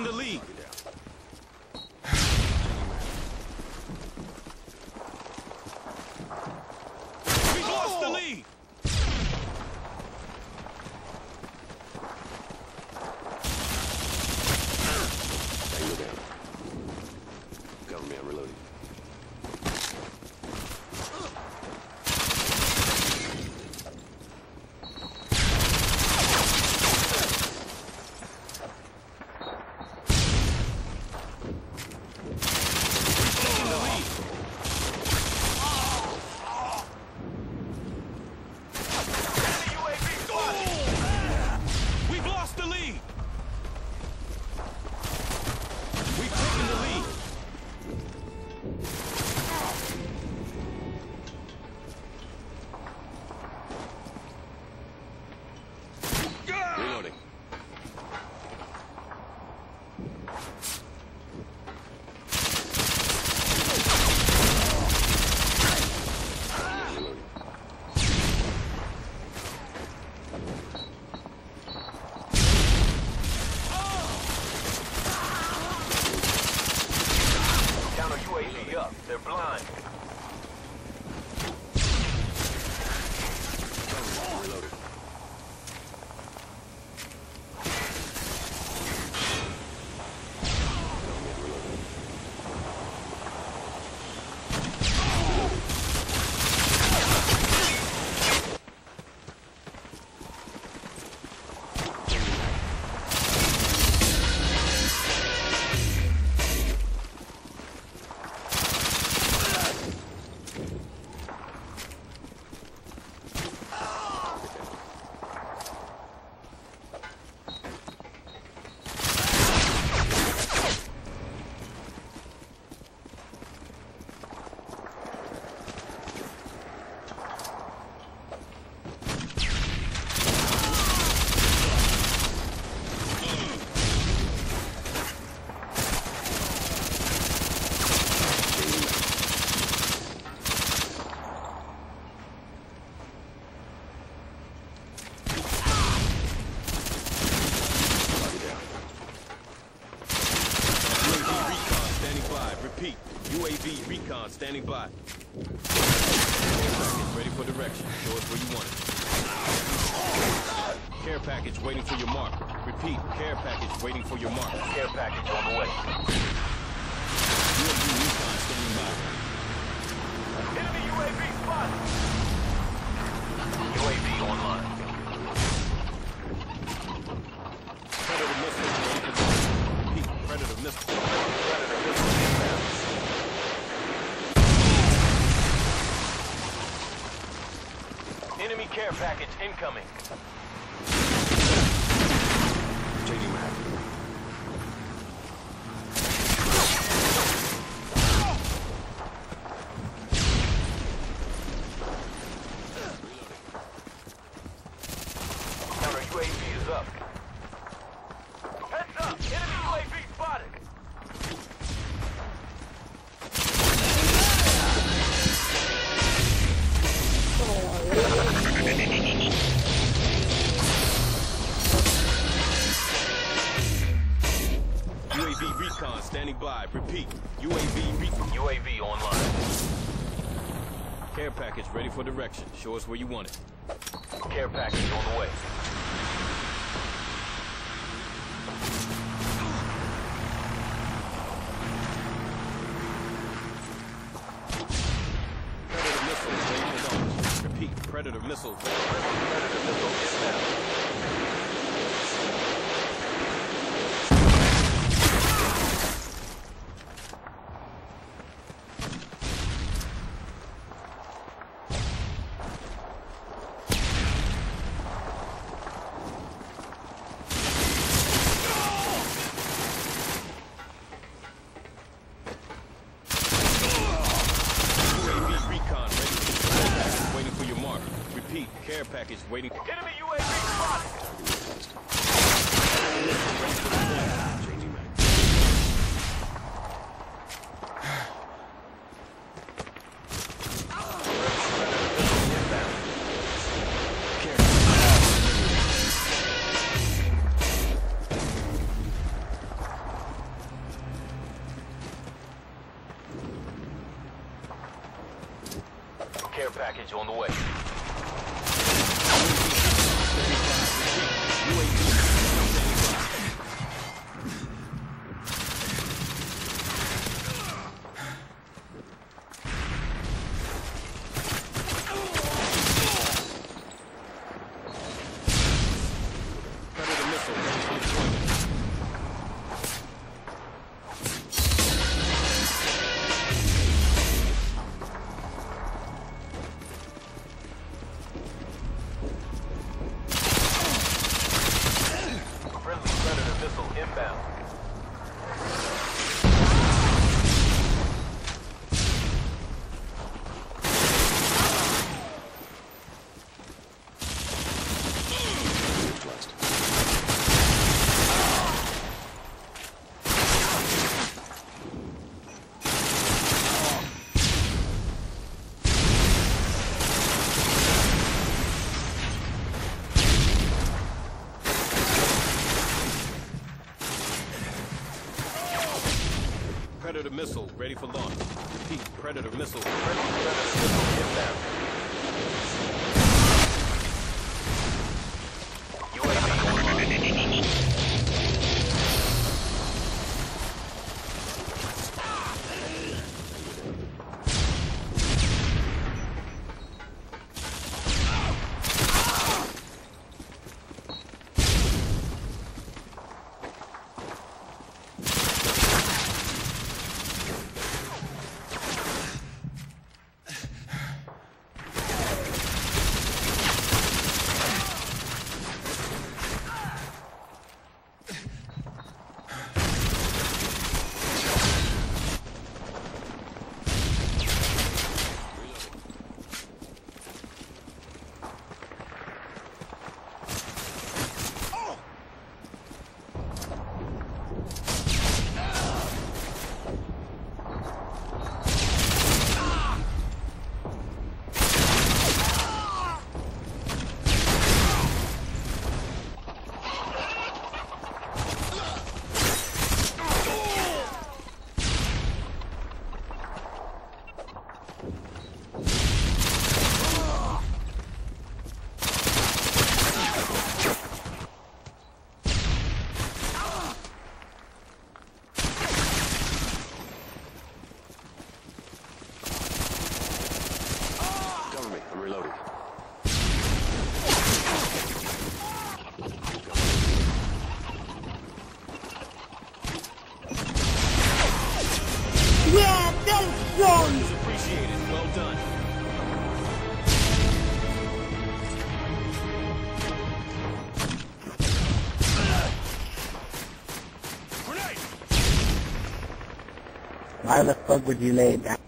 in the league. Repeat. UAV recon standing by. Package ready for direction. Show us where you want it. Care package waiting for your mark. Repeat. Care package waiting for your mark. Care package on the way. UAV recon standing by. Enemy care package incoming. JD Mac. Counter UAV is up. Recon standing by. Repeat. UAV recon. UAV online. Care package ready for direction. Show us where you want it. Care package on the way. Predator missile. Repeat. Predator missile. Predator missile inbound. UAV recon ready. Care package waiting for your mark. Repeat. Care package waiting. Enemy UAV spotted! Missile ready for launch. Repeat. Predator missile. Friendly Predator missile Why the fuck would you it down?